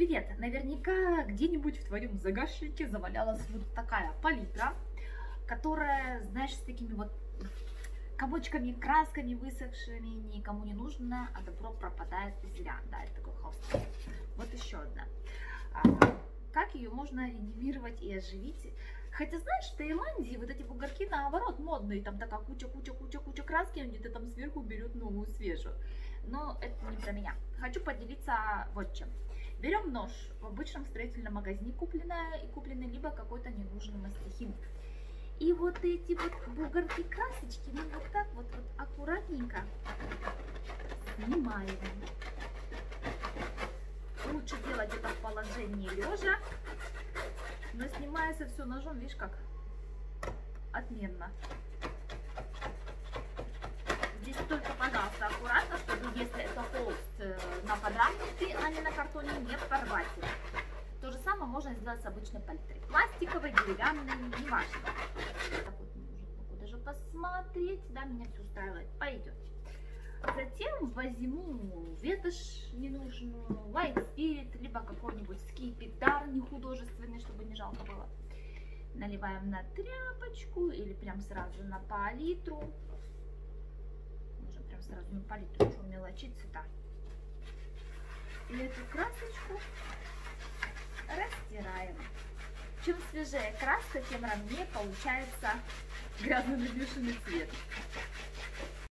Привет! Наверняка где-нибудь в твоем загашнике завалялась вот такая палитра, которая, знаешь, с такими вот комочками, красками высохшими, никому не нужно, а добро пропадает зря. Да, это такой холст. Вот еще одна. А, как ее можно реанимировать и оживить? Хотя, знаешь, в Таиланде вот эти бугорки наоборот модные, там такая куча-куча-куча-куча краски, он где-то там сверху берет новую свежую. Но это не про меня. Хочу поделиться вот чем. Берем нож в обычном строительном магазине купленное и купленный либо какой-то ненужный мастихин. И вот эти вот бугорки красочки мы вот так вот, вот аккуратненько снимаем. Лучше делать это в положении лежа, но снимается все ножом, видишь как отменно. Здесь только, пожалуйста, аккуратно, чтобы если это холст э, на подрамнике, а не на картоне, не порвать. То же самое можно сделать с обычной пальтрой. Пластиковой, деревянной, неважно. Так вот можно даже посмотреть, да, меня все устраивает. Пойдет. Затем возьму ветошь ненужную, white spirit, либо какой-нибудь скипидар нехудожественный, чтобы не жалко было. Наливаем на тряпочку или прям сразу на палитру сразу на палитру, что мелочиться-то. И эту красочку растираем. Чем свежее краска, тем ровнее получается грязно-надюшенный цвет.